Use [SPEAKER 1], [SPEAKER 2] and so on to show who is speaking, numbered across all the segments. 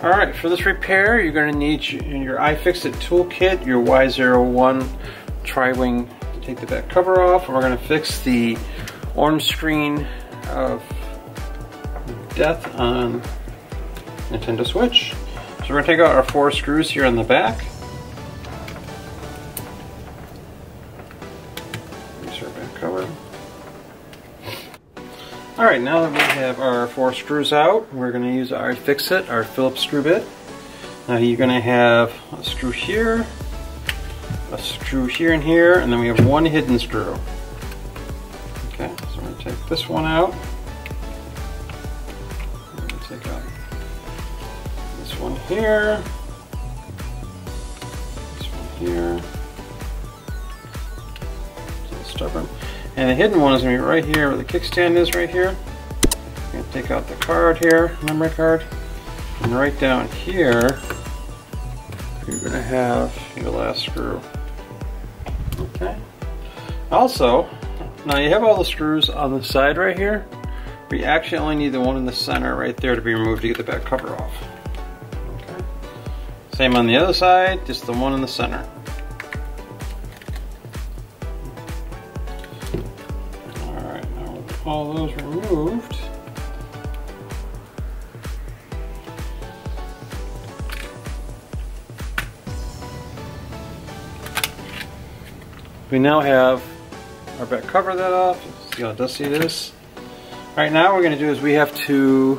[SPEAKER 1] All right, for this repair, you're gonna need your iFixit toolkit, your Y01 tri-wing to take the back cover off. and We're gonna fix the orange screen of death on Nintendo Switch. So we're gonna take out our four screws here on the back. Our back cover. Alright, now that we have our four screws out, we're going to use our Fix-It, our Phillips screw bit. Now you're going to have a screw here, a screw here and here, and then we have one hidden screw. Okay, so I'm going to take this one out. I'm going to take out this one here, this one here. So stubborn. And the hidden one is going to be right here where the kickstand is right here. I'm going to take out the card here, memory card. And right down here, you're going to have your last screw. Okay. Also, now you have all the screws on the side right here. We actually only need the one in the center right there to be removed to get the back cover off. Okay. Same on the other side, just the one in the center. All those removed. We now have our back cover that off. See how dusty it is. All right, now what we're going to do is we have to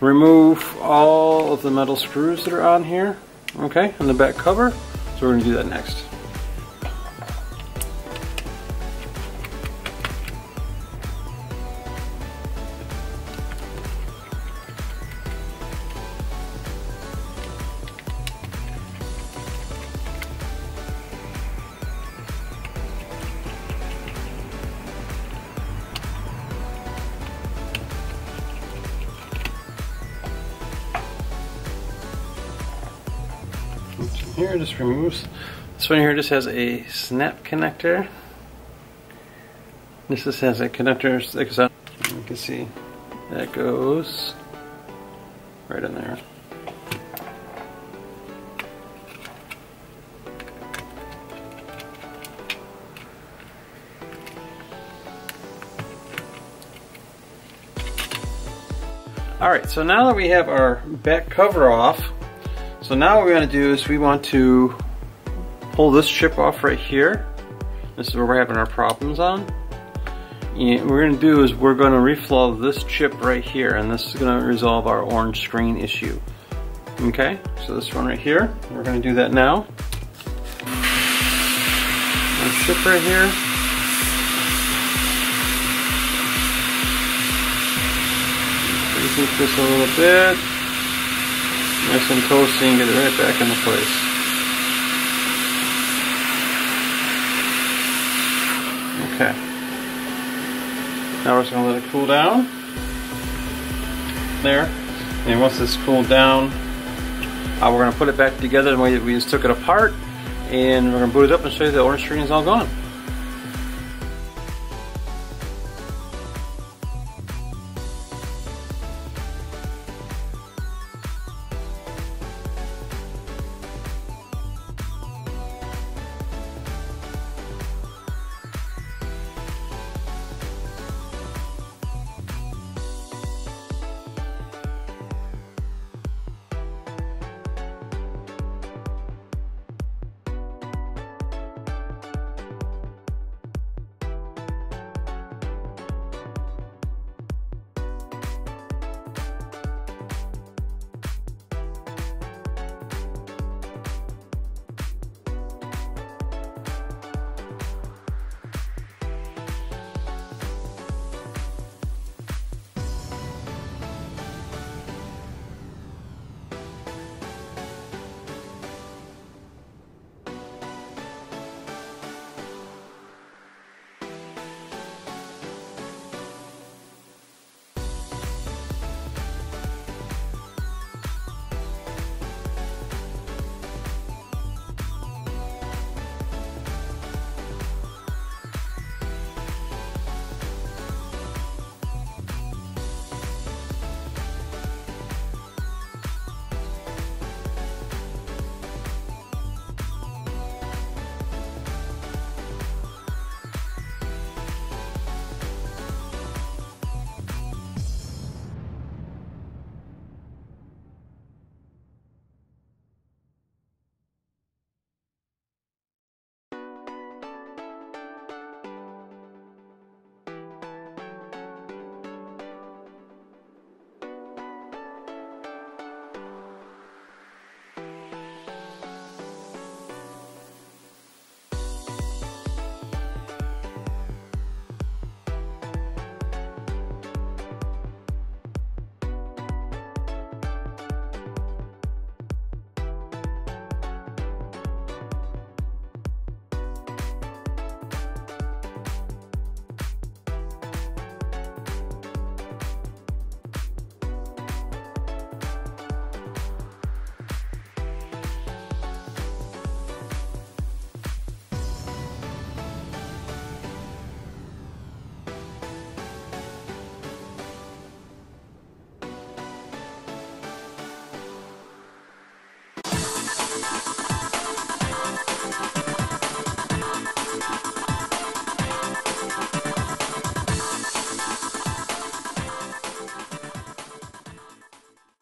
[SPEAKER 1] remove all of the metal screws that are on here, okay, on the back cover. So we're going to do that next. Here just removes. This one here just has a snap connector. This just has a connector sticks out. You can see that goes right in there. Alright, so now that we have our back cover off, so now what we're to do is we want to pull this chip off right here. This is where we're having our problems on. And what we're going to do is we're going to reflow this chip right here and this is going to resolve our orange screen issue. Okay, so this one right here, we're going to do that now. Our chip right here. Increase this a little bit. Nice and toasty and get it right back into place. Okay. Now we're just going to let it cool down. There. And once it's cooled down, uh, we're going to put it back together the way that we just took it apart. And we're going to boot it up and show you the orange screen is all gone.